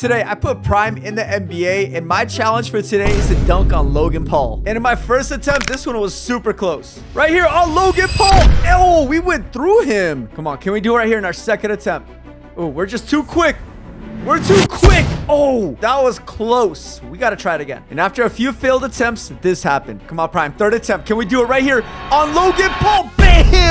Today, I put Prime in the NBA, and my challenge for today is to dunk on Logan Paul. And in my first attempt, this one was super close. Right here on Logan Paul. Oh, we went through him. Come on, can we do it right here in our second attempt? Oh, we're just too quick. We're too quick. Oh, that was close. We got to try it again. And after a few failed attempts, this happened. Come on, Prime. Third attempt. Can we do it right here on Logan Paul? Bam!